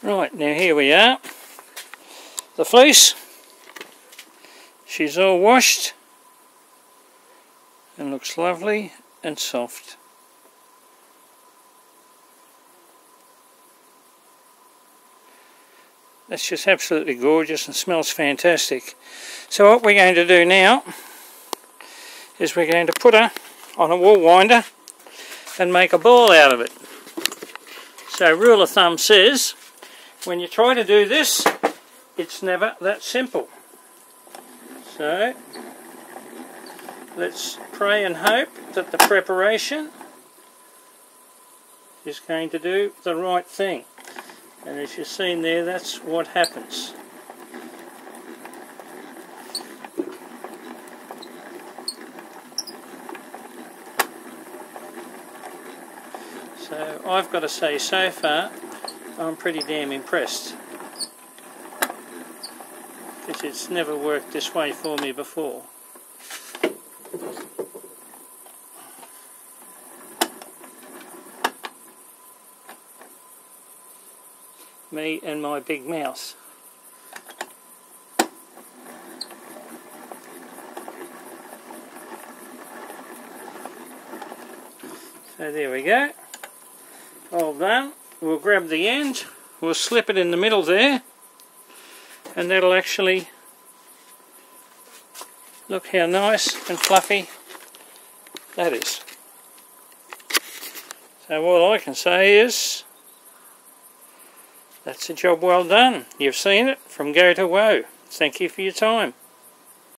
Right, now here we are. The fleece. She's all washed and looks lovely and soft. That's just absolutely gorgeous and smells fantastic. So what we're going to do now is we're going to put her on a wool winder and make a ball out of it. So rule of thumb says when you try to do this it's never that simple. So let's pray and hope that the preparation is going to do the right thing. And as you've seen there, that's what happens. So I've got to say so far I'm pretty damn impressed because it's never worked this way for me before. Me and my big mouse. So there we go. All done. We'll grab the end, we'll slip it in the middle there, and that'll actually look how nice and fluffy that is. So all I can say is that's a job well done. You've seen it from go to whoa. Thank you for your time.